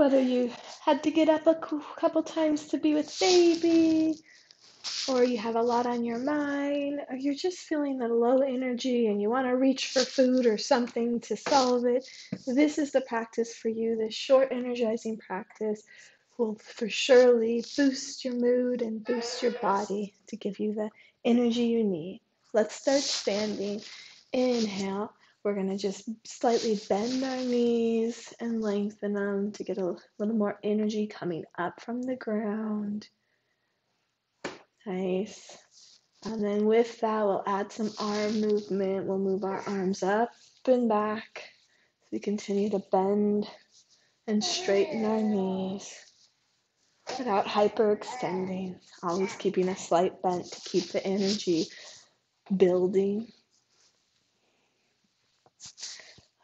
Whether you had to get up a couple times to be with baby, or you have a lot on your mind, or you're just feeling a low energy and you want to reach for food or something to solve it, this is the practice for you. This short energizing practice will for surely boost your mood and boost your body to give you the energy you need. Let's start standing. Inhale. We're going to just slightly bend our knees and lengthen them to get a little more energy coming up from the ground. Nice. And then with that, we'll add some arm movement. We'll move our arms up and back. We continue to bend and straighten our knees without hyperextending. Always keeping a slight bent to keep the energy building.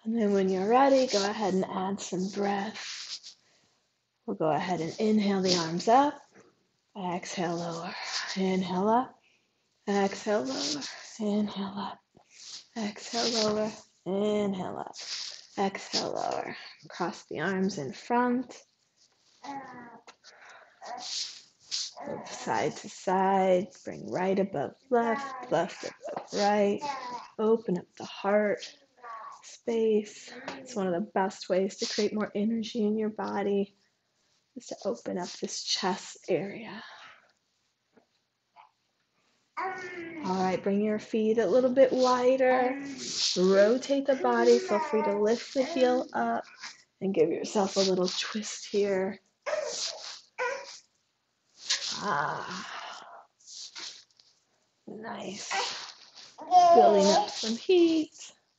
And then when you're ready, go ahead and add some breath. We'll go ahead and inhale the arms up. Exhale lower. Inhale up. Exhale lower. Inhale up. Exhale lower. Inhale up. Exhale lower. Cross the arms in front. Move side to side. Bring right above left. Left above right. Open up the heart space. It's one of the best ways to create more energy in your body is to open up this chest area. All right, bring your feet a little bit wider. Rotate the body. Feel free to lift the heel up and give yourself a little twist here. Ah, nice. Building up some heat,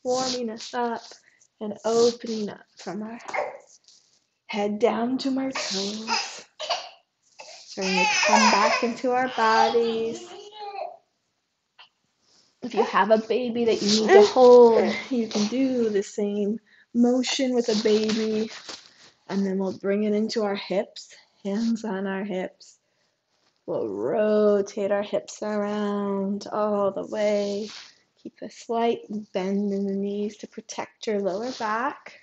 warming us up, and opening up from our head down to our toes. Starting to come back into our bodies. If you have a baby that you need to mm. hold, you can do the same motion with a baby. And then we'll bring it into our hips, hands on our hips. We'll rotate our hips around all the way. Keep a slight bend in the knees to protect your lower back.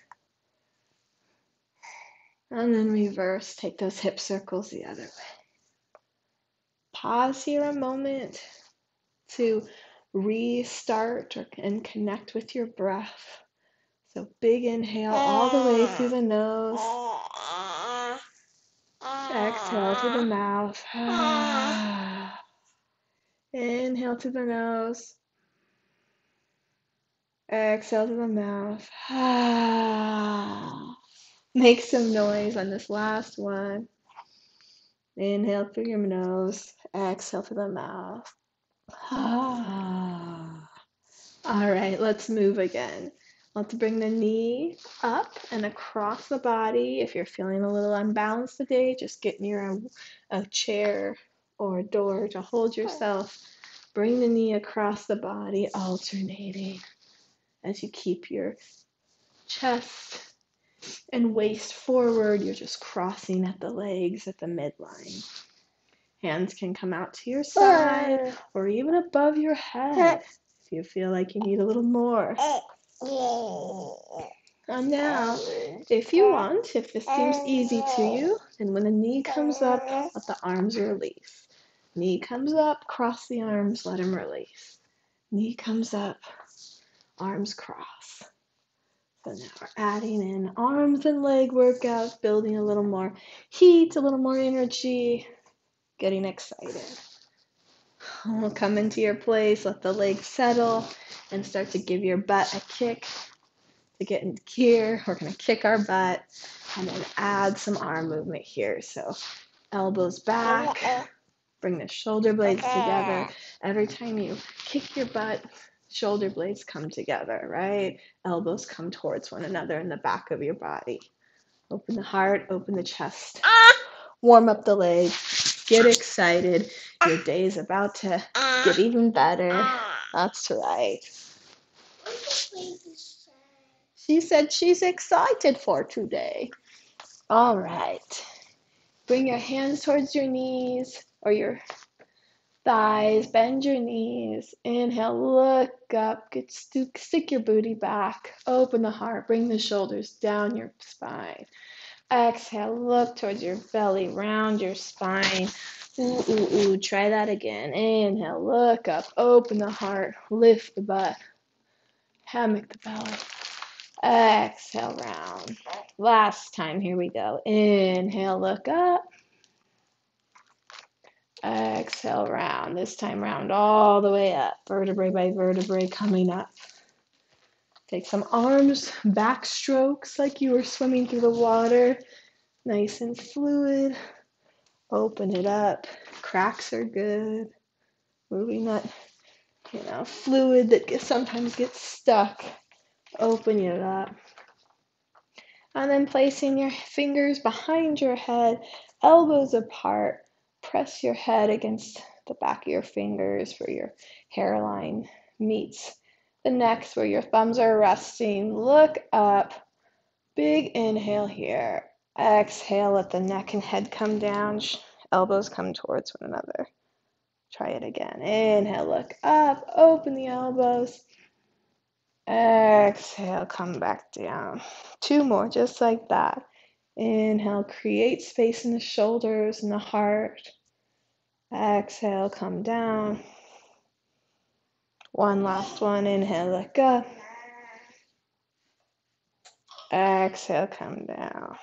And then reverse, take those hip circles the other way. Pause here a moment to restart or, and connect with your breath. So big inhale all the way through the nose. Exhale to the mouth. Inhale to the nose. Exhale to the mouth. Make some noise on this last one. Inhale through your nose. Exhale through the mouth. All right, let's move again. Let's bring the knee up and across the body. If you're feeling a little unbalanced today, just get near a, a chair or a door to hold yourself. Bring the knee across the body, alternating as you keep your chest and waist forward. You're just crossing at the legs at the midline. Hands can come out to your side ah. or even above your head ah. if you feel like you need a little more. Ah. And now, if you want, if this seems easy to you, then when the knee comes up, let the arms release. Knee comes up, cross the arms, let them release. Knee comes up, arms cross. So now we're adding in arms and leg workouts, building a little more heat, a little more energy, getting excited. We'll come into your place, let the legs settle, and start to give your butt a kick to get into gear. We're going to kick our butt and then add some arm movement here. So elbows back, bring the shoulder blades together. Every time you kick your butt, shoulder blades come together, right? Elbows come towards one another in the back of your body. Open the heart, open the chest. Warm up the legs. Get excited. Your day is about to get even better. That's right. She said she's excited for today. All right. Bring your hands towards your knees or your thighs. Bend your knees. Inhale, look up. Get stick your booty back. Open the heart. Bring the shoulders down your spine. Exhale, look towards your belly, round your spine. Ooh, ooh, ooh. Try that again. Inhale, look up, open the heart, lift the butt, hammock the belly. Exhale, round. Last time, here we go. Inhale, look up. Exhale, round. This time, round all the way up, vertebrae by vertebrae coming up. Take some arms, back strokes like you were swimming through the water. Nice and fluid. Open it up. Cracks are good. Moving that, you know, fluid that sometimes gets stuck. Open it up. And then placing your fingers behind your head, elbows apart. Press your head against the back of your fingers where your hairline meets the neck where your thumbs are resting. Look up. Big inhale here. Exhale, let the neck and head come down. Elbows come towards one another. Try it again. Inhale, look up. Open the elbows. Exhale, come back down. Two more, just like that. Inhale, create space in the shoulders and the heart. Exhale, come down. Mm. One last one. Inhale, look up. Exhale, come down.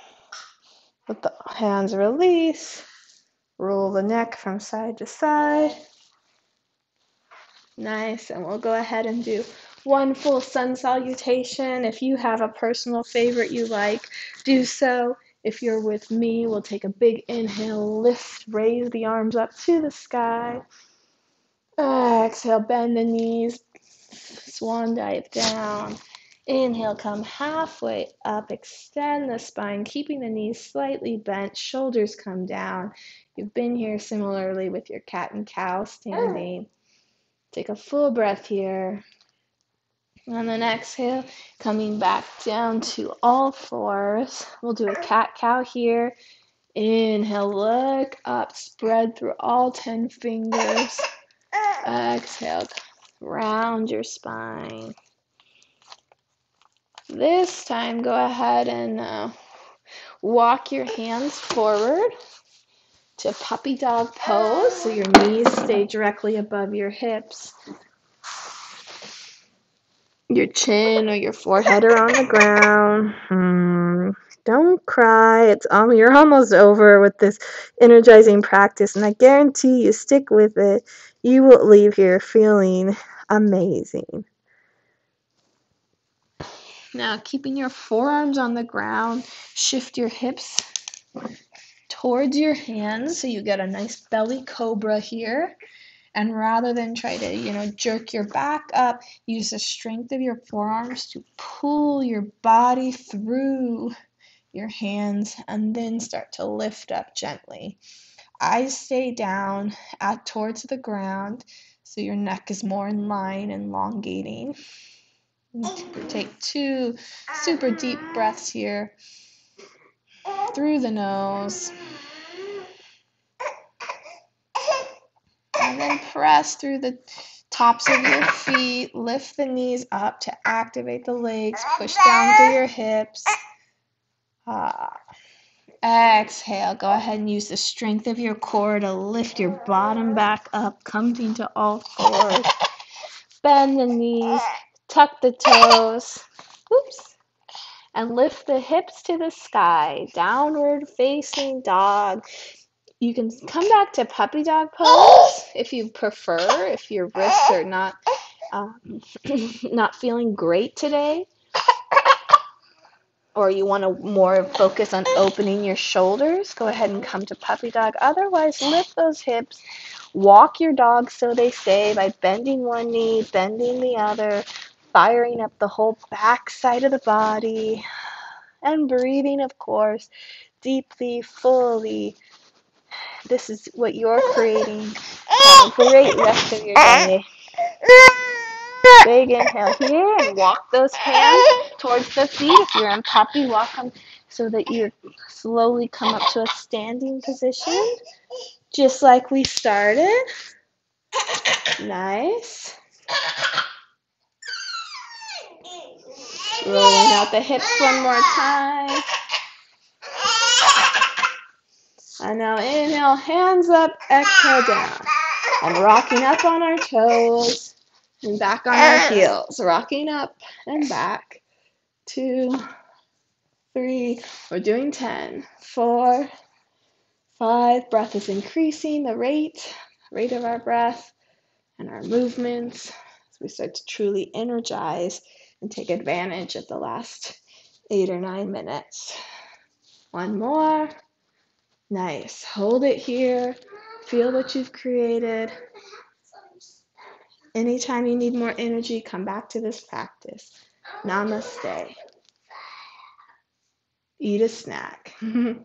Let the hands release. Roll the neck from side to side. Nice. And we'll go ahead and do one full sun salutation. If you have a personal favorite you like, do so. If you're with me, we'll take a big inhale, lift, raise the arms up to the sky. Ah, exhale, bend the knees, swan dive down. Inhale, come halfway up, extend the spine, keeping the knees slightly bent, shoulders come down. You've been here similarly with your cat and cow standing. Ah. Take a full breath here. And then exhale, coming back down to all fours. We'll do a cat cow here. Inhale, look up, spread through all 10 fingers. Exhale, round your spine. This time, go ahead and uh, walk your hands forward to puppy dog pose so your knees stay directly above your hips. Your chin or your forehead are on the ground. Hmm. Don't cry. It's um, you're almost over with this energizing practice, and I guarantee you stick with it. You will leave here feeling amazing. Now, keeping your forearms on the ground, shift your hips towards your hands so you get a nice belly cobra here. And rather than try to, you know, jerk your back up, use the strength of your forearms to pull your body through your hands and then start to lift up gently. Eyes stay down at towards the ground so your neck is more in line, and elongating. Oh. Take two super deep breaths here through the nose. And then press through the tops of your feet. Lift the knees up to activate the legs. Push down through your hips. Ah. Exhale. Go ahead and use the strength of your core to lift your bottom back up, coming to all fours. Bend the knees, tuck the toes. Oops. And lift the hips to the sky. Downward facing dog. You can come back to puppy dog pose if you prefer, if your wrists are not um, not feeling great today or you want to more focus on opening your shoulders, go ahead and come to puppy dog. Otherwise, lift those hips. Walk your dog so they stay by bending one knee, bending the other, firing up the whole back side of the body, and breathing, of course, deeply, fully. This is what you're creating. Have a great rest of your day. Big inhale here and walk those hands towards the feet. If you're in puppy, walk them so that you slowly come up to a standing position, just like we started. Nice. Rolling out the hips one more time. And now inhale, hands up, exhale down. And rocking up on our toes and back on our heels. Rocking up and back. Two, three, we're doing ten. Four, five, breath is increasing the rate, rate of our breath and our movements as we start to truly energize and take advantage of the last eight or nine minutes. One more. Nice. Hold it here. Feel what you've created. Anytime you need more energy, come back to this practice. Namaste. Eat a snack.